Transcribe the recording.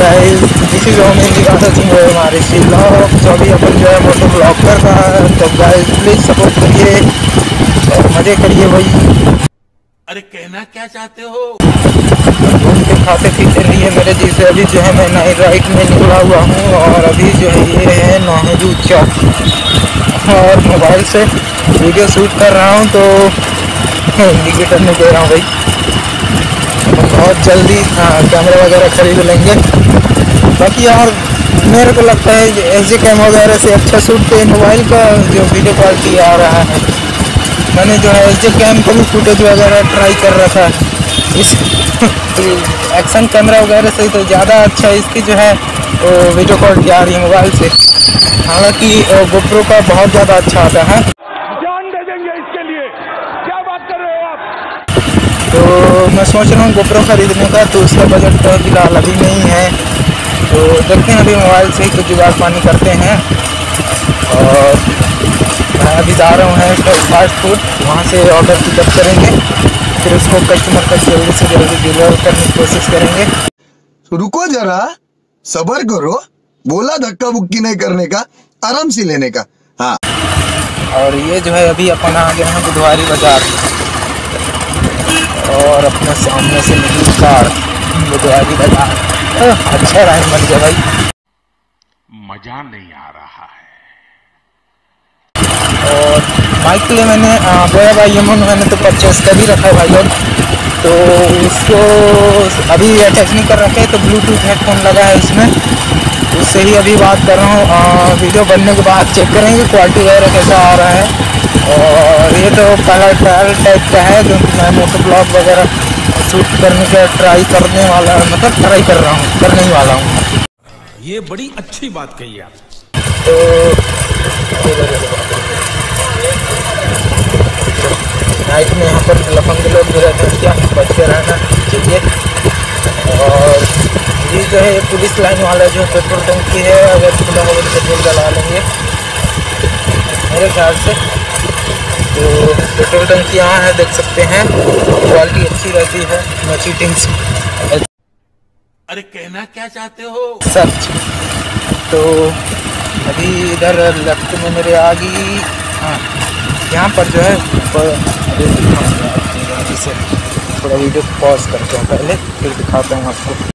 Guys this is Om इंडिका सचिन वो हमारे ब्लॉग जो अभी अपन जो है मोटो ब्लॉग कर रहा है तो गाइस प्लीज़ सपोर्ट करिए और मज़े करिए भाई। अरे कहना क्या चाहते हो? घूम के खाते पीते रहिए मेरे जैसे अभी जो है मैं नई राइट में निकला हुआ हूँ और अभी जो है ये है नाहजू चौक। और मोबाइल से वीडियो शूट कर रहा हूँ तो इंडिकेटर नहीं दे रहा हूँ भाई। बहुत जल्दी हाँ कैमरा वगैरह खरीद लेंगे। बाकी यार मेरे को लगता है एच कैम वगैरह से अच्छा शूट पे मोबाइल का जो वीडियो क्वालिटी आ रहा है। मैंने जो है एच कैम का भी फुटेज वगैरह ट्राई कर रखा। है इस एक्शन कैमरा वगैरह से तो ज़्यादा अच्छा इसकी जो है वो वीडियो क्वालिटी आ रही है मोबाइल से। हालाँकि गोप्रो का बहुत ज़्यादा अच्छा आता है। जान दे देंगे इसके लिए। क्या बात कर रहे हो आप? तो मैं सोच रहा हूँ गोप्रो खरीदने का तो उसका बजट तो फ़िलहाल अभी नहीं है। तो देखते हैं अभी मोबाइल से ही कुछ जुगाड़ पानी करते हैं। और मैं अभी जा रहा हूँ है फास्ट फ़ूड वहाँ से ऑर्डर पिकअप करेंगे। फिर उसको कस्टमर तक जल्दी से जल्दी डिलीवर करने की कोशिश करेंगे। रुको जरा सबर करो बोला धक्का बुक्की नहीं करने का आराम से लेने का। हाँ। और ये जो है अभी अपन आ गए हैं बुधवारी बाज़ार। और अपने सामने से निकली कार बुधवारी बाज़ार। अच्छा राइम बन गया भाई। मज़ा नहीं आ रहा है। और बाइक के लिए मैंने बोया भाई ये मैंने तो परचेस कर ही रखा है भाई अब। तो उसको अभी अटैच नहीं कर रखे तो ब्लूटूथ हेडफोन लगा है इसमें उससे ही अभी बात कर रहा हूँ। वीडियो बनने के बाद चेक करेंगे क्वालिटी वगैरह कैसा आ रहा है। और ये तो पहला ट्रायल टाइप का है क्योंकि मैं मोटो ब्लॉग वगैरह शूट करने का ट्राई करने वाला मतलब ट्राई कर रहा हूँ करने ही वाला हूँ। ये बड़ी अच्छी बात कही आप। तो नाइट में यहाँ पर लफंग लोग भी रहते हैं क्या बच के रहना चाहिए? और ये जो है पुलिस लाइन वाला जो पेट्रोल टंकी है अगर खुला होगा तो पेट्रोल डला लेंगे। मेरे ख्याल से। पेट्रोल टंकी यहाँ है देख सकते हैं। क्वालिटी अच्छी रहती है नो चीटिंग अरे कहना क्या चाहते हो? सच तो अभी इधर लेफ़्ट में मेरे आ गई। हाँ यहाँ पर जो है थोड़ा वीडियो पॉज करते हैं पहले फिर दिखाता हूँ आपको।